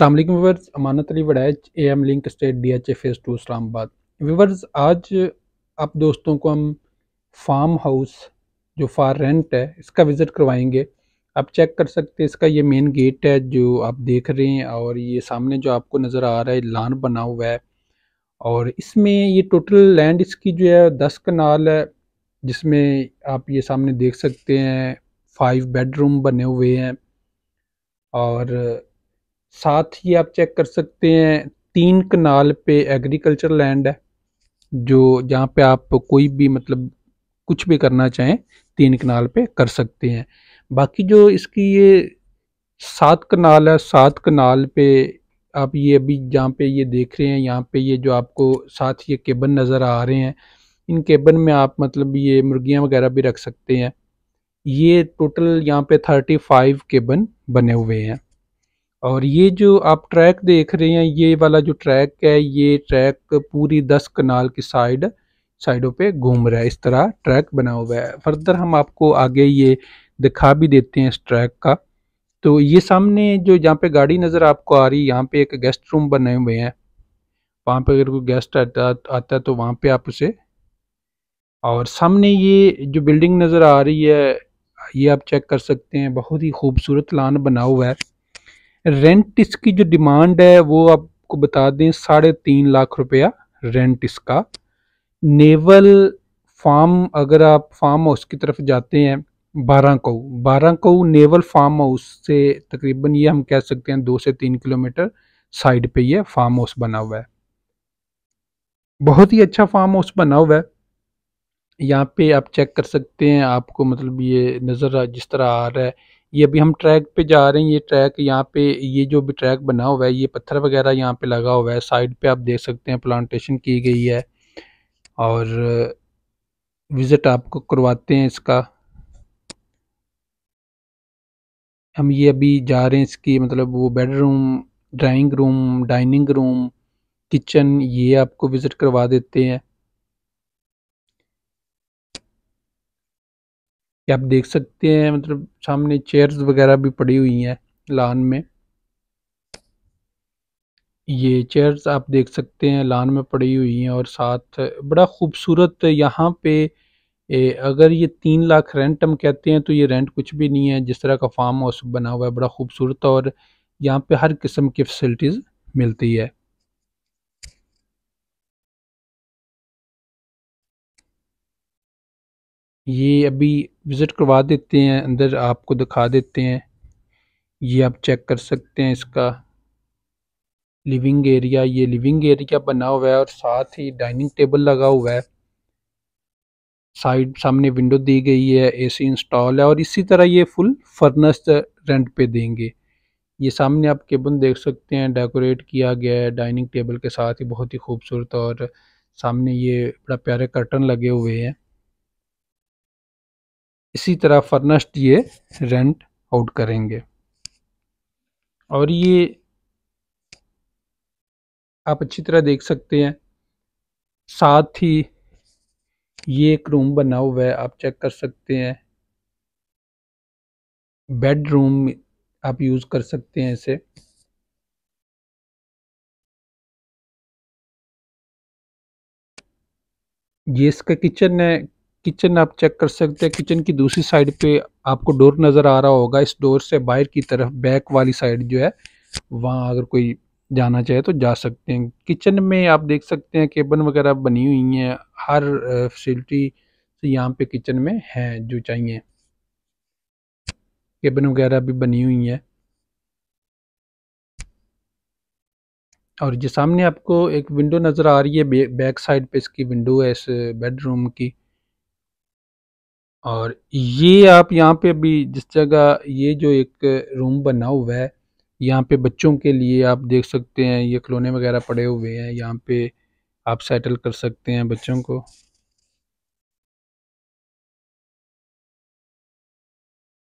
वालेकुम viewers Amanat Ali Waraich A M link state D H A phase two Islamabad. Viewers आज आप दोस्तों को हम फार्म हाउस जो फार रेंट है, इसका विज़िट करवाएँगे। आप चेक कर सकते हैं, इसका ये मेन गेट है, जो आप देख रहे हैं, और ये सामने जो आपको नज़र आ रहा है, लान बना हुआ है। और इसमें ये टोटल लैंड इसकी जो है, दस कनाल है, जिसमें आप ये सामने देख सकते हैं फाइव बेडरूम बने हुए हैं। और साथ ही आप चेक कर सकते हैं, तीन कनाल पे एग्रीकल्चर लैंड है, जो जहाँ पे आप कोई भी मतलब कुछ भी करना चाहें, तीन कनाल पे कर सकते हैं। बाकी जो इसकी ये सात कनाल है, सात कनाल पे आप ये अभी जहाँ पे ये देख रहे हैं, यहाँ पे ये जो आपको साथ ये केबन नज़र आ रहे हैं, इन केबन में आप मतलब ये मुर्गियाँ वगैरह भी रख सकते हैं। ये टोटल यहाँ पे थर्टी फाइव केबन बने हुए हैं। और ये जो आप ट्रैक देख रहे हैं, ये वाला जो ट्रैक है, ये ट्रैक पूरी दस कनाल की साइड, साइडों पे घूम रहा है। इस तरह ट्रैक बना हुआ है। फर्दर हम आपको आगे ये दिखा भी देते हैं इस ट्रैक का। तो ये सामने जो जहाँ पे गाड़ी नज़र आपको आ रही है, यहाँ पे एक गेस्ट रूम बने हुए हैं। वहाँ पे अगर कोई गेस्ट आता आता है तो वहाँ पे आप उसे और सामने ये जो बिल्डिंग नज़र आ रही है, ये आप चेक कर सकते हैं। बहुत ही खूबसूरत लान बना हुआ है। रेंट इसकी जो डिमांड है वो आपको बता दें साढ़े तीन लाख रुपया रेंट इसका नेवल फार्म अगर आप फार्म हाउस की तरफ़ जाते हैं बारह कऊ बारह कऊ नेवल फार्म हाउस से तकरीबन ये हम कह सकते हैं दो से तीन किलोमीटर साइड पे ये फार्म हाउस बना हुआ है बहुत ही अच्छा फार्म हाउस बना हुआ है यहाँ पे आप चेक कर सकते हैं आपको मतलब ये नज़र जिस तरह आ रहा है ये अभी हम ट्रैक पे जा रहे हैं, ये ट्रैक यहाँ पे, ये जो भी ट्रैक बना हुआ है, ये पत्थर वगैरह यहाँ पे लगा हुआ है साइड पे आप देख सकते हैं प्लांटेशन की गई है और विज़िट आपको करवाते हैं इसका। हम ये अभी जा रहे हैं इसकी मतलब वो bedroom drawing room dining room kitchen ये आपको विज़िट करवा देते हैं। कि आप देख सकते हैं मतलब सामने चेयर्स वगैरह भी पड़ी हुई हैं लान में। ये चेयर्स आप देख सकते हैं लान में पड़ी हुई हैं और साथ बड़ा खूबसूरत यहाँ पे ए, अगर ये तीन लाख रेंट हम कहते हैं तो ये रेंट कुछ भी नहीं है जिस तरह का फार्म हाउस बना हुआ है बड़ा खूबसूरत और यहाँ पे हर किस्म की फैसिलिटीज़ मिलती है। ये अभी विज़िट करवा देते हैं, अंदर आपको दिखा देते हैं। ये आप चेक कर सकते हैं इसका। लिविंग एरिया, ये लिविंग एरिया बना हुआ है और साथ ही डाइनिंग टेबल लगा हुआ है। साइड सामने विंडो दी गई है, एसी इंस्टॉल है और इसी तरह ये फुल फर्नस रेंट पे देंगे। ये सामने आप केबन देख सकते हैं, डेकोरेट किया गया है, डाइनिंग टेबल के साथ ही बहुत ही खूबसूरत और सामने ये बड़ा प्यारे कर्टन लगे हुए हैं। इसी तरह फर्नस्ड ये रेंट आउट करेंगे। और ये आप अच्छी तरह देख सकते हैं। साथ ही ये एक रूम बना हुआ है, आप चेक कर सकते हैं। बेडरूम आप यूज़ कर सकते हैं इसे। ये इसका किचन है किचन आप चेक कर सकते हैं। किचन की दूसरी साइड पे आपको डोर नज़र आ रहा होगा। इस डोर से बाहर की तरफ़, बैक वाली साइड जो है, वहाँ अगर कोई जाना चाहे तो जा सकते हैं। किचन में आप देख सकते हैं केबन वगैरह बनी हुई हैं। हर फैसिलिटी यहाँ पे किचन में है जो चाहिए। केबन वगैरह भी बनी हुई है। और जो सामने आपको एक विंडो नज़र आ रही है। बैक साइड पे इसकी विंडो है, इस बेडरूम की। और ये आप यहाँ पे अभी जिस जगह ये जो एक रूम बना हुआ है, यहाँ पे बच्चों के लिए आप देख सकते हैं, ये खिलौने वगैरह पड़े हुए हैं, यहाँ पे आप सेटल कर सकते हैं बच्चों को।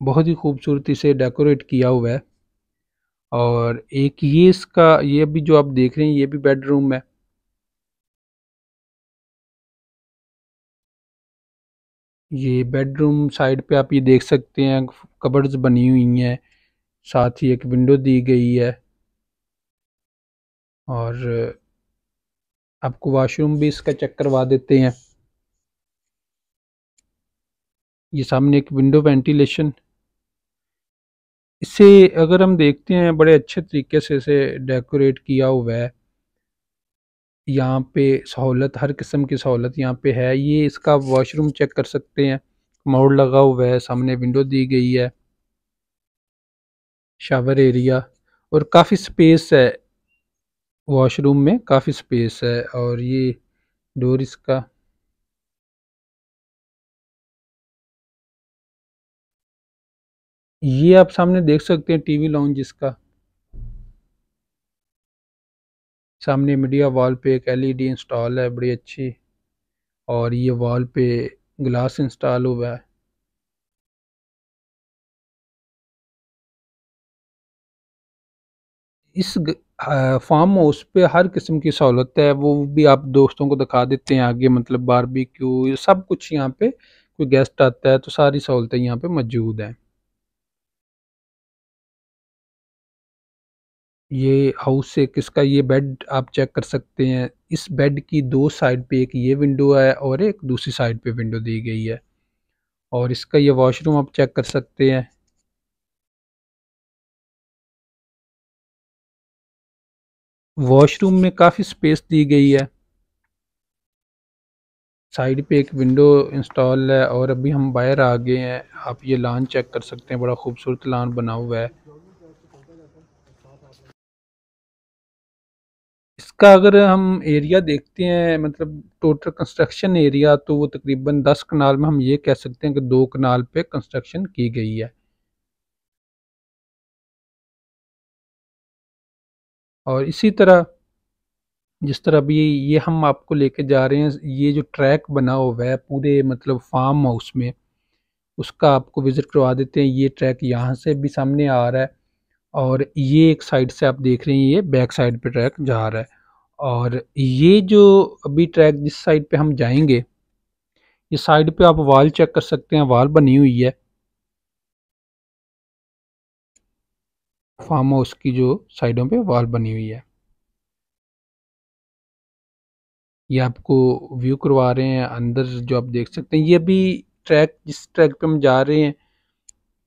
बहुत ही खूबसूरती से डेकोरेट किया हुआ है और एक ये इसका, ये भी जो आप देख रहे हैं, ये भी बेडरूम है। ये बेडरूम साइड पे आप ये देख सकते हैं कबर्ड्स बनी हुई हैं, साथ ही एक विंडो दी गई है। और, आपको वाशरूम भी इसका चेक करवा देते हैं। ये सामने एक विंडो वेंटिलेशन इसे अगर हम देखते हैं, बड़े अच्छे तरीके से इसे डेकोरेट किया हुआ है। यहाँ पे सहूलत, हर किस्म की सहूलत यहाँ पे है। ये इसका वॉशरूम चेक कर सकते हैं। मोड़ लगा हुआ है, सामने विंडो दी गई है। शावर एरिया और काफ़ी स्पेस है। वॉशरूम में काफ़ी स्पेस है और ये डोर इसका ये आप सामने देख सकते हैं टीवी लॉन्च इसका। सामने मीडिया वॉल पे एक एलईडी इंस्टॉल है, बड़ी अच्छी। और ये वॉल पे ग्लास इंस्टॉल हुआ है। इस फार्म हाउस पे हर किस्म की सहूलत है, वो भी आप दोस्तों को दिखा देते हैं आगे मतलब बारबेक्यू सब कुछ यहाँ पे कोई गेस्ट आता है तो सारी सहूलतें यहाँ पे मौजूद हैं। ये हाउस से किसका ये बेड आप चेक कर सकते हैं। इस बेड की दो साइड पे एक ये विंडो है और एक दूसरी साइड पे विंडो दी गई है। और इसका ये वॉशरूम आप चेक कर सकते हैं। वॉशरूम में काफ़ी स्पेस दी गई है। साइड पे एक विंडो इंस्टॉल है और अभी हम बाहर आ गए हैं। आप ये लान चेक कर सकते हैं, बड़ा खूबसूरत लान बना हुआ है। इसका अगर हम एरिया देखते हैं मतलब टोटल कंस्ट्रक्शन एरिया तो वो तकरीबन दस कनाल में हम ये कह सकते हैं कि दो कनाल पे कंस्ट्रक्शन की गई है। और इसी तरह, जिस तरह अभी ये हम आपको लेके जा रहे हैं, ये जो ट्रैक बना हुआ है पूरे मतलब फार्म हाउस में, उसका आपको विज़िट करवा देते हैं। ये ट्रैक यहाँ से भी सामने आ रहा है और ये एक साइड से आप देख रहे हैं, ये बैक साइड पे ट्रैक जा रहा है। और ये जो अभी ट्रैक जिस साइड पे हम जाएँगे, ये साइड पे आप वाल चेक कर सकते हैं वाल बनी हुई है। फार्म हाउस की जो साइडों पे वाल बनी हुई है। ये आपको व्यू करवा रहे हैं, अंदर जो आप देख सकते हैं, ये भी ट्रैक जिस ट्रैक पे हम जा रहे हैं,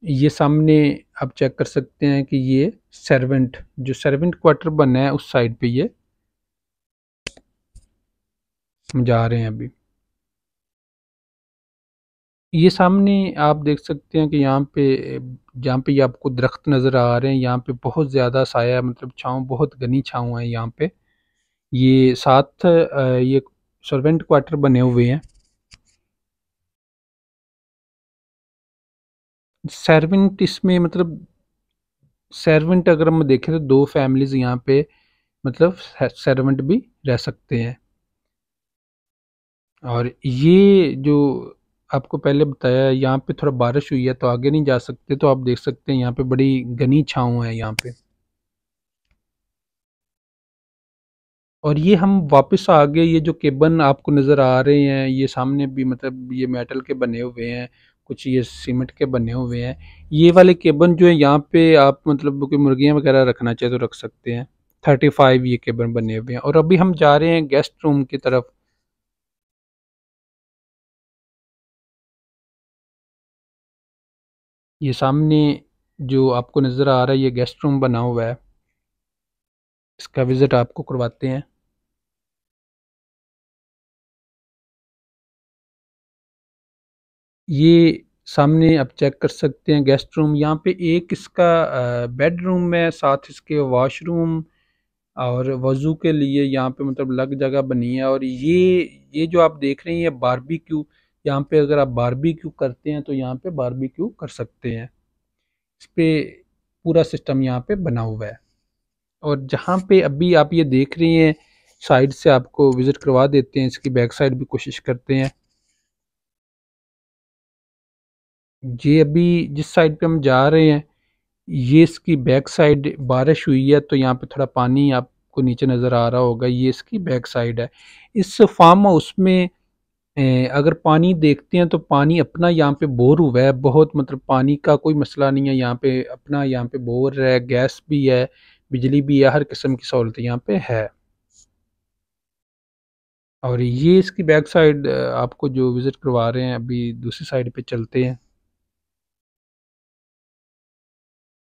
ये सामने आप चेक कर सकते हैं कि ये सर्वेंट जो सर्वेंट क्वार्टर बना है उस साइड पे ये जा रहे हैं अभी। ये सामने आप देख सकते हैं कि यहाँ पे, जहाँ पे आपको दरख्त नज़र आ रहे हैं, यहाँ पे बहुत ज़्यादा साया मतलब छाँव, बहुत घनी छाँव है यहाँ पे। ये साथ ये सर्वेंट क्वार्टर बने हुए हैं। सर्वेंट इसमें मतलब सर्वेंट अगर हम देखें तो दो फैमिलीज़ यहाँ पे मतलब सर्वेंट भी रह सकते हैं। और ये जो आपको पहले बताया यहाँ पे थोड़ा बारिश हुई है तो आगे नहीं जा सकते तो आप देख सकते हैं यहाँ पे बड़ी घनी छाँव है यहाँ पे। और ये हम वापस आ गए ये जो केबन आपको नज़र आ रहे हैं, ये सामने भी मतलब ये मेटल के बने हुए हैं, कुछ ये सीमेंट के बने हुए हैं, ये वाले केबन जो है, यहाँ पे आप मतलब कोई मुर्गियाँ वगैरह रखना चाहे तो रख सकते हैं। थर्टी फाइव ये केबन बने हुए हैं और अभी हम जा रहे हैं गेस्ट रूम की तरफ़। ये सामने जो आपको नज़र आ रहा है, ये गेस्ट रूम बना हुआ है। इसका विज़िट आपको करवाते हैं। ये सामने आप चेक कर सकते हैं गेस्ट रूम यहाँ पे एक इसका बेडरूम है, साथ इसके वॉशरूम और वज़ू के लिए यहाँ पे मतलब अलग जगह बनी है। और ये ये जो आप देख रहे हैं, ये बारबेक्यू यहाँ पे अगर आप बारबेक्यू करते हैं तो यहाँ पे बारबेक्यू कर सकते हैं। इस पर पूरा सिस्टम यहाँ पे बना हुआ है। और जहाँ पे अभी आप ये देख रहे हैं साइड से आपको विज़िट करवा देते हैं, इसकी बैक साइड भी कोशिश करते हैं। ये अभी जिस साइड पे हम जा रहे हैं, ये इसकी बैक साइड बारिश हुई है तो यहाँ पे थोड़ा पानी आपको नीचे नज़र आ रहा होगा, ये इसकी बैक साइड है। इस फार्म हाउस में अगर पानी देखते हैं तो पानी अपना यहाँ पे बोर हुआ है, बहुत मतलब पानी का कोई मसला नहीं है, यहाँ पे अपना यहाँ पे बोर है, गैस भी है, बिजली भी है, हर किस्म की सहूलत यहाँ पे है। और ये इसकी बैक साइड आपको जो विज़िट करवा रहे हैं, अभी दूसरी साइड पे चलते हैं।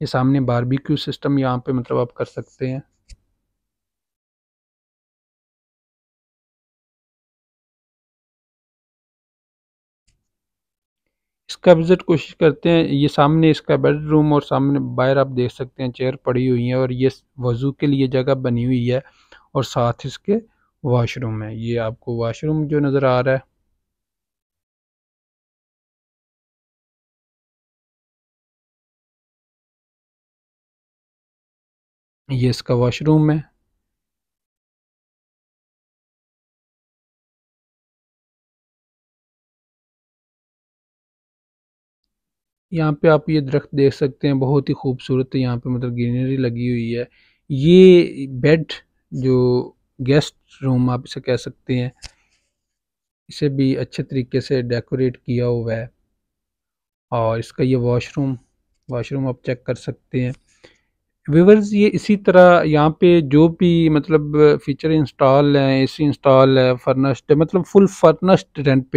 ये सामने बारबेक्यू सिस्टम यहाँ पे मतलब आप कर सकते हैं। इसका विज़िट कोशिश करते हैं। ये सामने इसका बेडरूम और सामने बाहर आप देख सकते हैं चेयर पड़ी हुई है और ये वज़ू के लिए जगह बनी हुई है और साथ इसके वाशरूम है। ये आपको वाशरूम जो नज़र आ रहा है। ये इसका वॉशरूम है। यहाँ पे आप ये दरख्त देख सकते हैं, बहुत ही खूबसूरत यहाँ पे मतलब ग्रीनरी लगी हुई है। ये बेड जो गेस्ट रूम आप इसे कह सकते हैं, इसे भी अच्छे तरीके से डेकोरेट किया हुआ है। और इसका ये वॉशरूम वॉशरूम आप चेक कर सकते हैं। व्यूवर्स, ये इसी तरह यहाँ पे जो भी मतलब फीचर इंस्टॉल है, एसी इंस्टॉल है फर्नस्ड है मतलब फुल फर्नस्ड रेंट पे